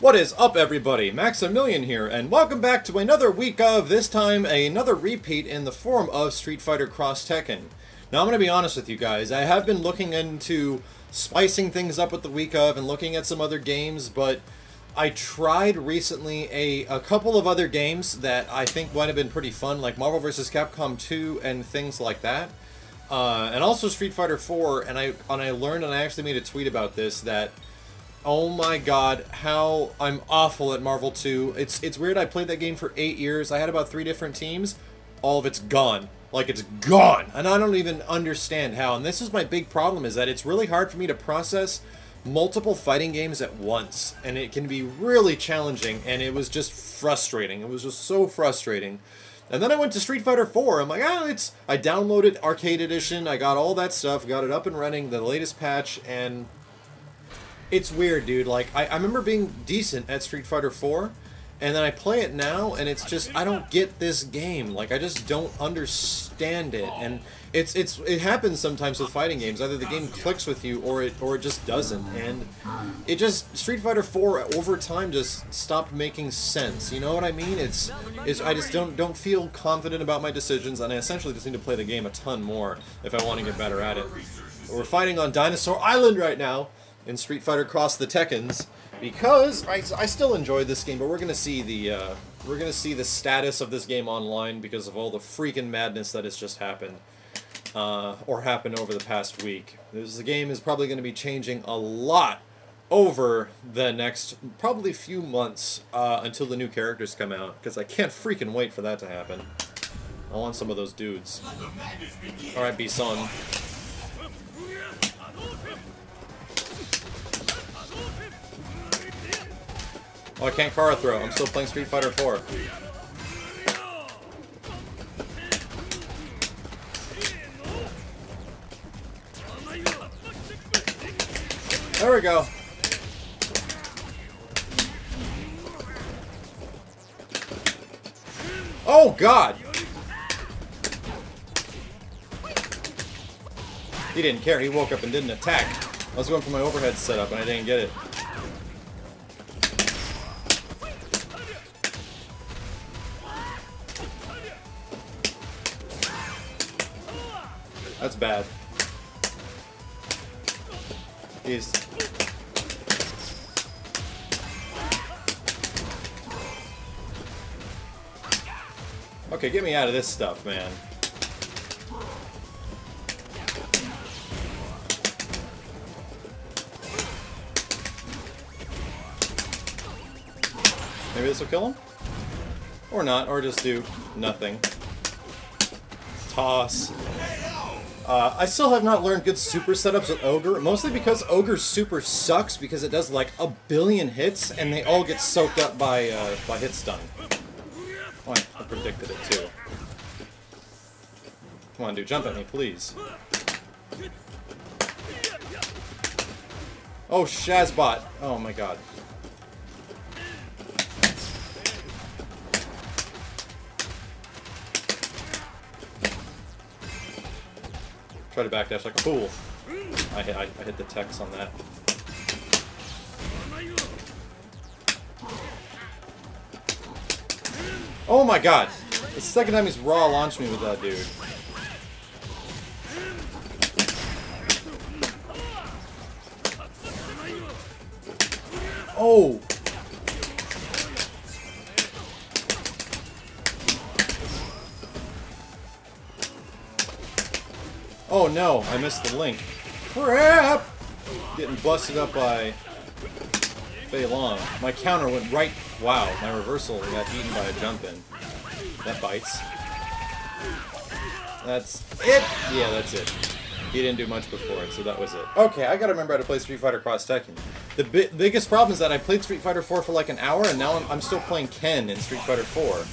What is up, everybody? Maximilian here, and welcome back to another week of, this time, another repeat in the form of Street Fighter Cross Tekken. Now, I'm going to be honest with you guys, I have been looking into spicing things up with the week of and looking at some other games, but I tried recently a, a couple of other games that I think might have been pretty fun, like Marvel vs. Capcom 2 and things like that. Uh, and also Street Fighter 4, and I, and I learned, and I actually made a tweet about this, that Oh my god, how I'm awful at Marvel 2. It's it's weird, I played that game for eight years, I had about three different teams, all of it's gone. Like, it's gone! And I don't even understand how. And this is my big problem, is that it's really hard for me to process multiple fighting games at once. And it can be really challenging, and it was just frustrating. It was just so frustrating. And then I went to Street Fighter 4. I'm like, ah, it's... I downloaded Arcade Edition, I got all that stuff, got it up and running, the latest patch, and it's weird, dude. Like, I, I remember being decent at Street Fighter 4, and then I play it now, and it's just, I don't get this game. Like, I just don't understand it. And it's, it's, it happens sometimes with fighting games. Either the game clicks with you, or it, or it just doesn't. And it just, Street Fighter 4, over time, just stopped making sense. You know what I mean? It's, it's I just don't, don't feel confident about my decisions, and I essentially just need to play the game a ton more if I want to get better at it. We're fighting on Dinosaur Island right now in Street Fighter Cross the Tekkens because I, I still enjoy this game, but we're gonna see the uh, we're gonna see the status of this game online because of all the freaking madness that has just happened uh, or happened over the past week. This the game is probably to be changing a lot over the next probably few months uh, until the new characters come out because I can't freaking wait for that to happen. I want some of those dudes. Alright, Bison. Oh, I can't Kara throw. I'm still playing Street Fighter 4. There we go. Oh, God! He didn't care. He woke up and didn't attack. I was going for my overhead setup and I didn't get it. That's bad. He's... Okay, get me out of this stuff, man. Maybe this will kill him? Or not, or just do nothing. Toss. Uh, I still have not learned good super setups with Ogre, mostly because Ogre's super sucks because it does like a billion hits and they all get soaked up by uh, by hit stun. I, I predicted it too. Come on, dude, jump at me, please. Oh, Shazbot! Oh my god. Try to backdash like a fool. I hit, I, I hit the tech on that. Oh my god! The second time he's raw launched me with that dude. Oh! Oh no, I missed the link. Crap! Getting busted up by Fei Long. My counter went right... Wow, my reversal got eaten by a jump in. That bites. That's it? Yeah, that's it. He didn't do much before so that was it. Okay, I gotta remember how to play Street Fighter Cross Tekken. The bi biggest problem is that I played Street Fighter 4 for like an hour, and now I'm, I'm still playing Ken in Street Fighter 4.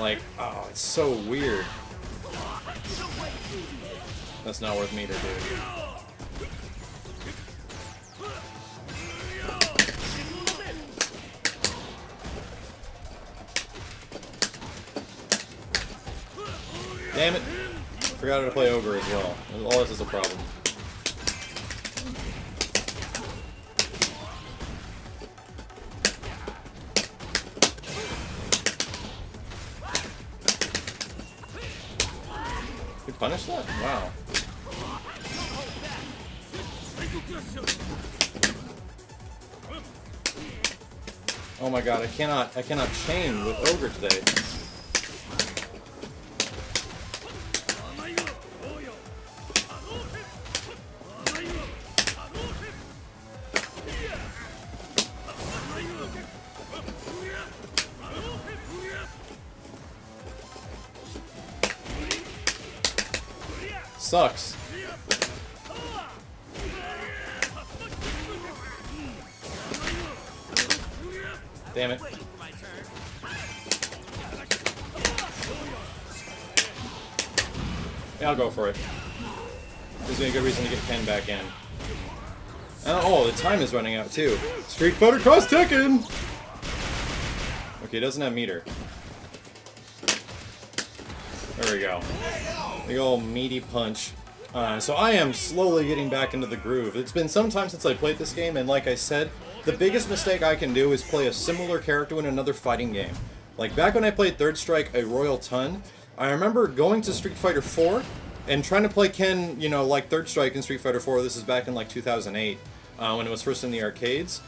Like, oh, it's so weird. That's not worth me to do. Damn it! Forgot how to play Ogre as well. All this is a problem. You punish that? Wow. Oh my god, I cannot, I cannot chain with Ogre today. Sucks. Damn it. Yeah, I'll go for it. Gives me a good reason to get Ken back in. Uh, oh, the time is running out too. Street Fighter Cross Tekken! Okay, it doesn't have meter. There we go. Big old meaty punch. Uh, so I am slowly getting back into the groove. It's been some time since I played this game, and like I said, the biggest mistake I can do is play a similar character in another fighting game. Like back when I played Third Strike a Royal Ton, I remember going to Street Fighter 4 and trying to play Ken, you know, like Third Strike in Street Fighter 4. This is back in like 2008 uh, when it was first in the arcades.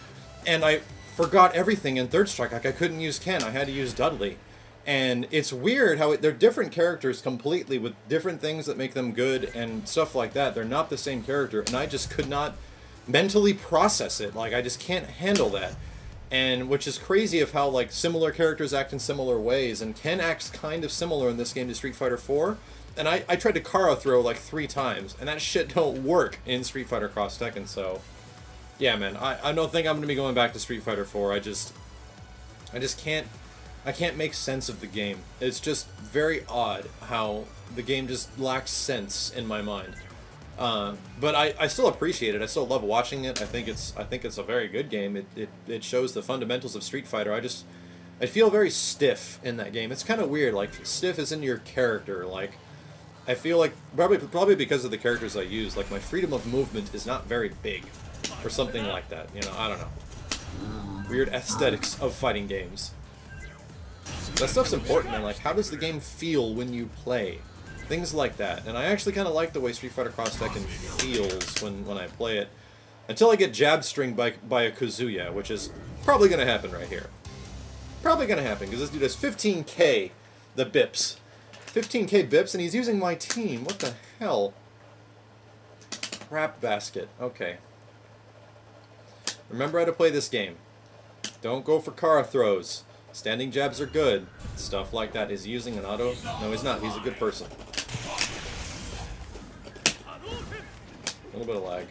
And I forgot everything in Third Strike. Like I couldn't use Ken, I had to use Dudley. And it's weird how it, they're different characters completely with different things that make them good and stuff like that. They're not the same character, and I just could not mentally process it. Like I just can't handle that. And which is crazy of how like similar characters act in similar ways. And Ken acts kind of similar in this game to Street Fighter 4. And I, I tried to Kara throw like three times, and that shit don't work in Street Fighter Cross Tekken. So, yeah, man, I, I don't think I'm gonna be going back to Street Fighter 4. I just I just can't I can't make sense of the game. It's just very odd how the game just lacks sense in my mind. Uh, but I, I still appreciate it. I still love watching it. I think it's I think it's a very good game. It, it, it shows the fundamentals of Street Fighter. I just I feel very stiff in that game. It's kind of weird. Like stiff is in your character. Like I feel like probably probably because of the characters I use. Like my freedom of movement is not very big, or something like that. You know I don't know. Weird aesthetics of fighting games. That stuff's important, and like, how does the game feel when you play? Things like that. And I actually kind of like the way Street Fighter Cross Tekken feels when, when I play it. Until I get jab string by, by a Kazuya, which is probably going to happen right here. Probably going to happen, because this dude has 15k, the bips. 15k bips, and he's using my team. What the hell? Crap basket. Okay. Remember how to play this game. Don't go for Kara throws. Standing jabs are good. Stuff like that. Is he using an auto? No, he's not. He's a good person. A little bit of lag.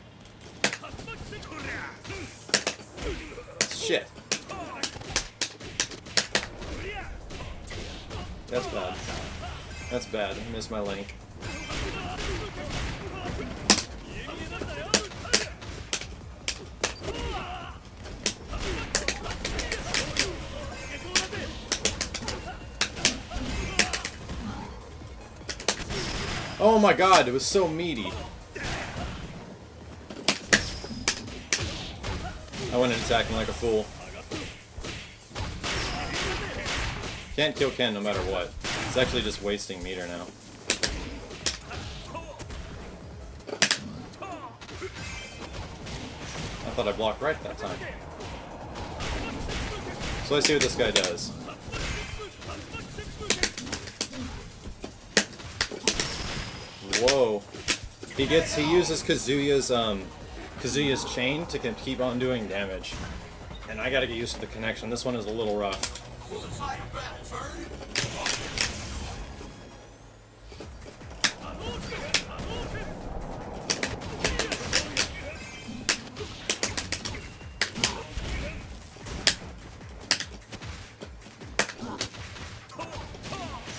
Shit. That's bad. That's bad. I missed my link. Oh my god, it was so meaty. I went in him like a fool. Can't kill Ken no matter what. It's actually just wasting meter now. I thought I blocked right that time. So let's see what this guy does. Whoa. He gets, he uses Kazuya's, um, Kazuya's chain to keep on doing damage. And I gotta get used to the connection. This one is a little rough.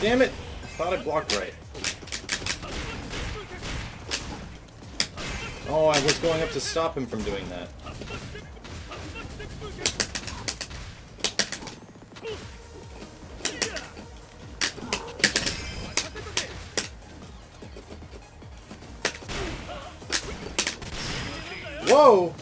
Damn it! Thought I blocked right. Oh, I was going up to stop him from doing that. Whoa!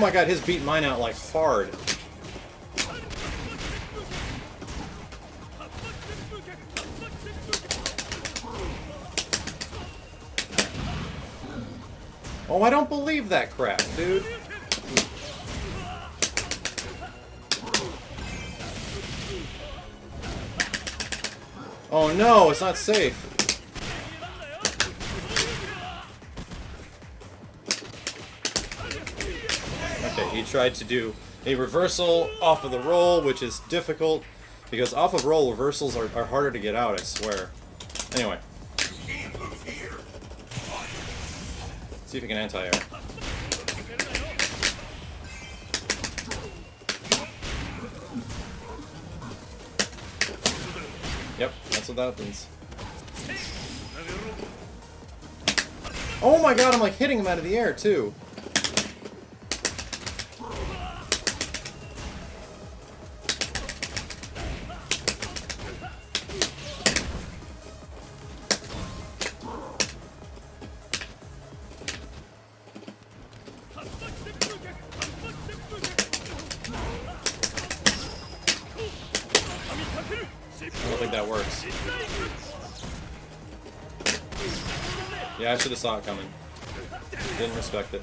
My god, his beat mine out like hard. Oh, I don't believe that crap, dude. Oh no, it's not safe. He tried to do a reversal off of the roll, which is difficult, because off of roll, reversals are, are harder to get out, I swear. Anyway. See if he can anti-air. Yep, that's what happens. Oh my god, I'm like hitting him out of the air too. Think that works. Yeah, I should have saw it coming. Didn't respect it.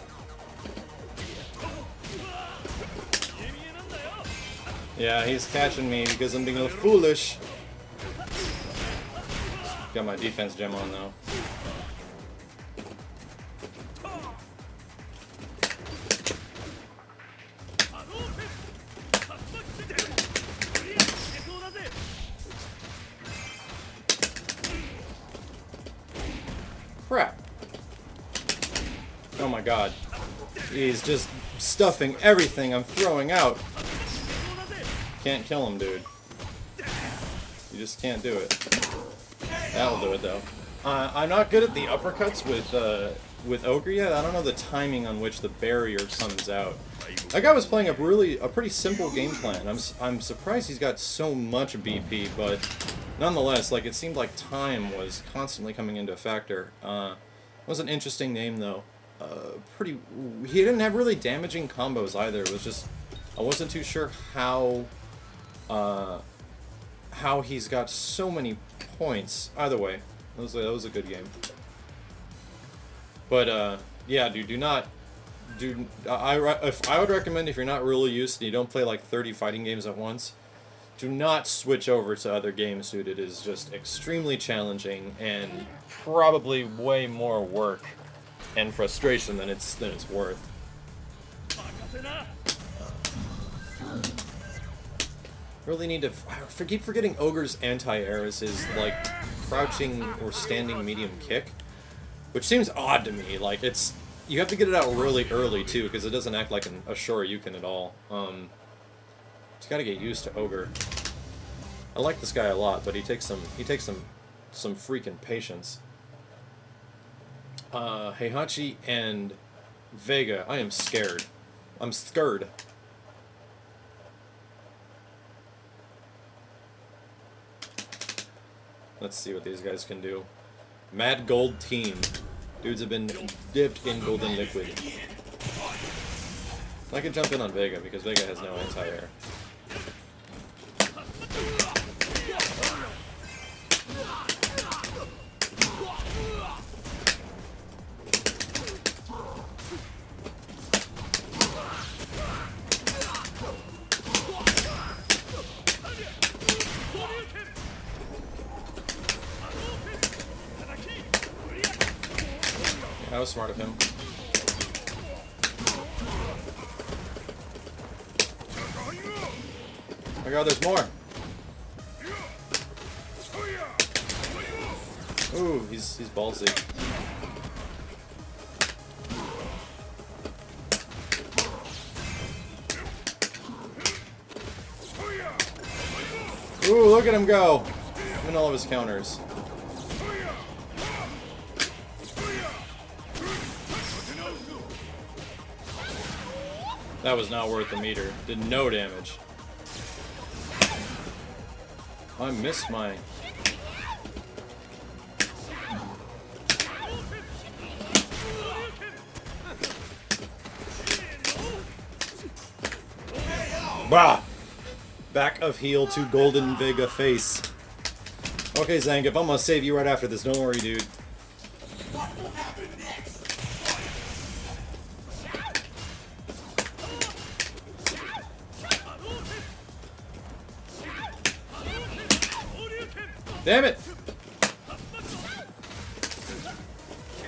Yeah, he's catching me because I'm being a little foolish. Got my defense gem on though. God. He's just stuffing everything I'm throwing out. Can't kill him, dude. You just can't do it. That'll do it, though. Uh, I'm not good at the uppercuts with uh, with Ogre yet. I don't know the timing on which the barrier comes out. That guy was playing a really a pretty simple game plan. I'm I'm surprised he's got so much BP, but nonetheless, like it seemed like time was constantly coming into a factor. Uh, was an interesting name though. Uh, pretty. He didn't have really damaging combos either. It was just I wasn't too sure how. Uh, how he's got so many points. Either way, that was a, that was a good game. But uh, yeah, dude, do not do. I if I would recommend if you're not really used and you don't play like 30 fighting games at once, do not switch over to other games, dude. It is just extremely challenging and probably way more work and frustration than it's than it's worth. Really need to. I keep forgetting Ogre's anti-air is his like crouching or standing medium kick, which seems odd to me. Like it's you have to get it out really early too because it doesn't act like an, a Shoryuken at all. Um, just got to get used to Ogre. I like this guy a lot, but he takes some he takes some some freaking patience. Uh, Heihachi and Vega, I am scared. I'm scared. Let's see what these guys can do. Mad Gold Team. Dudes have been dipped in golden liquid. I can jump in on Vega because Vega has no anti-air. Was smart of him. Oh my god, there's more! Ooh, he's he's ballsy. Ooh, look at him go! And all of his counters. That was not worth the meter. Did no damage. I missed my... Bah! Back of heel to Golden Vega face. Okay, Zangief, I'm gonna save you right after this. Don't worry, dude. Damn it!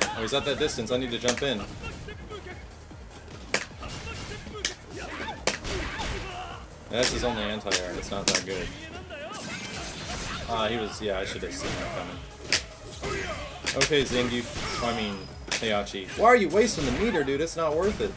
Oh, he's at that distance. I need to jump in. That's his only anti-air. It's not that good. Ah, uh, he was... Yeah, I should have seen that coming. Okay, Zangief. I mean, Heihachi. Why are you wasting the meter, dude? It's not worth it.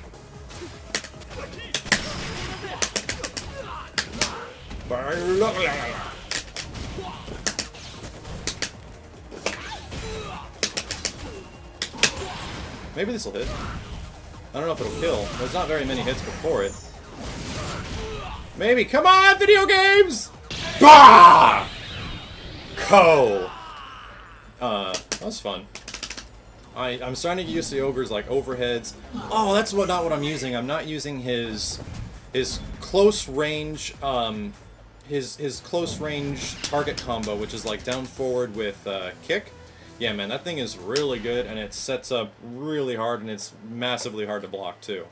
Maybe this will hit. I don't know if it'll kill. There's not very many hits before it. Maybe. Come on, video games! Bah! Co! Uh, that was fun. I, I'm starting to use the ogre's like overheads. Oh, that's what not what I'm using. I'm not using his his close range um his his close range target combo, which is like down forward with uh, kick. Yeah, man, that thing is really good, and it sets up really hard, and it's massively hard to block, too.